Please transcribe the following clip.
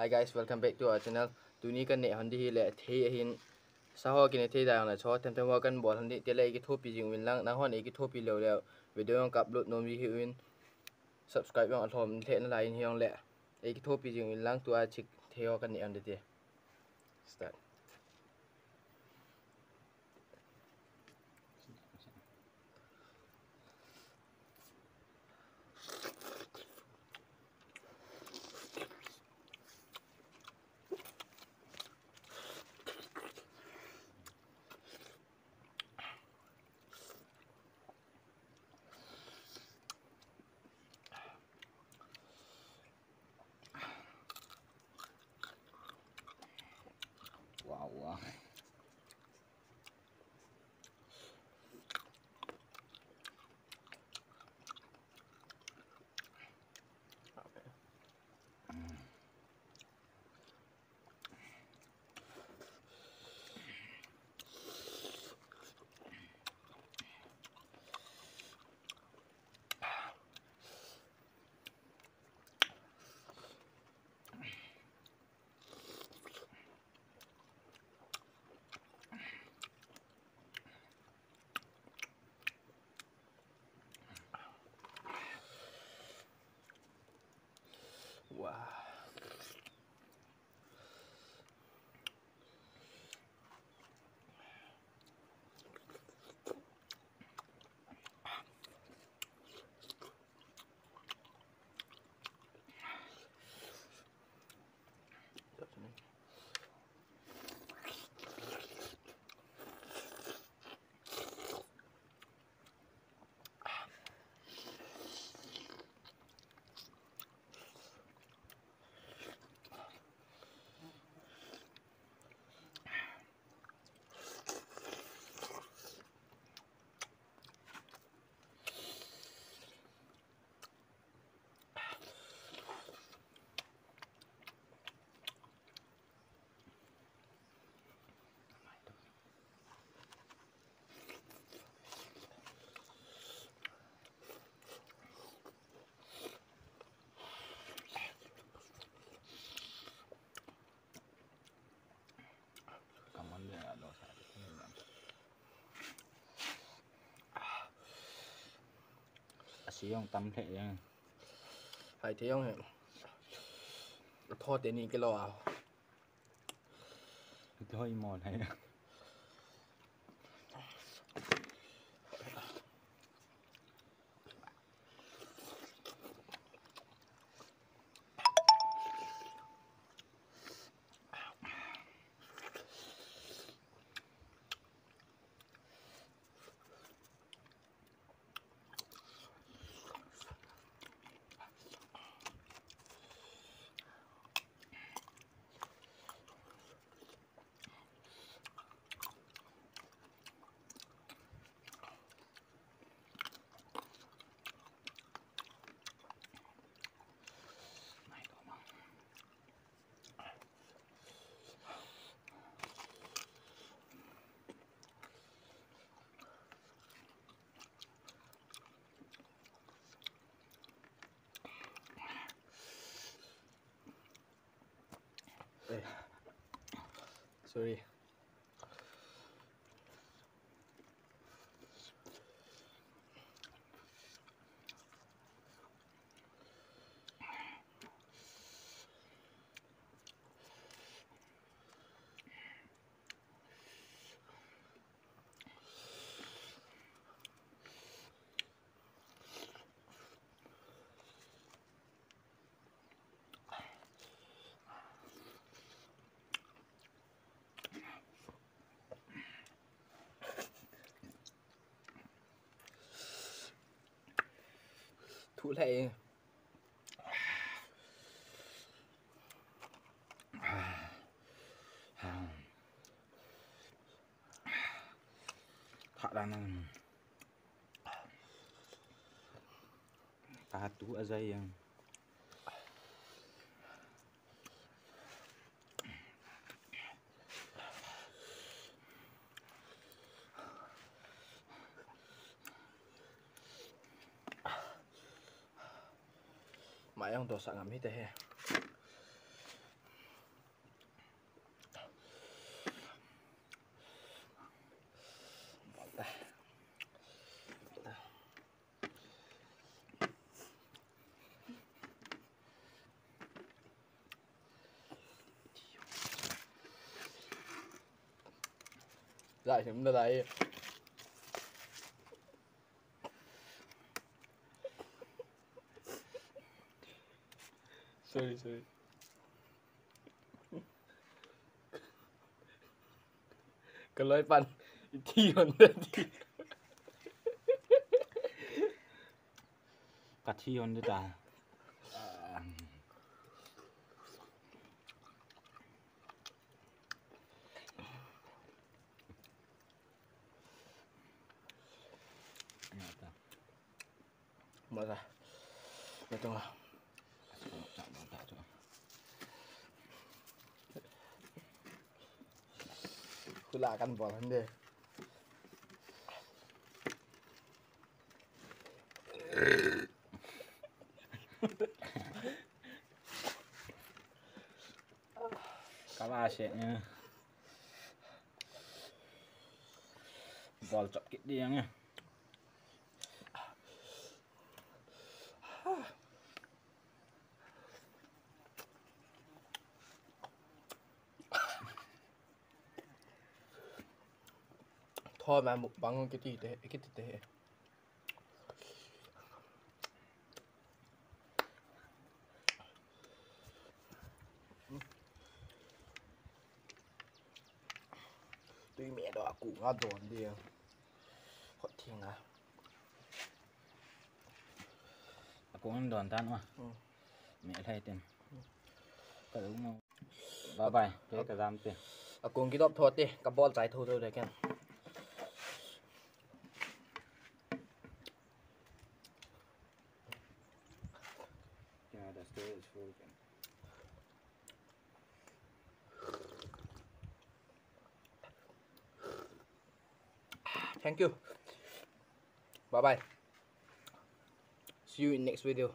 Hi guys, welcome back to our channel. Tuni kan ne handi hi le the hin saho kine the da na cho tem tem wa kan bol handi te le ki thopi jing win lang na hon e ki thopi lo le video ang upload nom hi win subscribe yang athom the na lai hi yong le e ki thopi jing win lang tu a chik theo kan ne andi te start sử dụng tâm thể nha phải thế không hả thọ tiền đi cái lò à thôi một hay sorry thú lệ. Thọ ra năng cá tú ở dây mà em đồ sẵn ngắm hết thế Lại chúng ta đây sorry sorry pan iki on tadi กัดที่คนเดียวมาหมละไม่ต้องละ గుర్తు లాకని పోలండి Kalashi nha Bò chọc kít đi nha thôi mà một bằng cái gì thế cái gì thế tuy mẹ đó cũng ngon rồi đi họ thiên à cũng ăn đòn tan mà ừ. mẹ thay tiền. Ừ. Cả đúng không bye bài cái cả giam tiền. À, cùng cái đọc thuật đi. Cả bò trái thu thôi đấy kia thank you. Bye bye see you in next video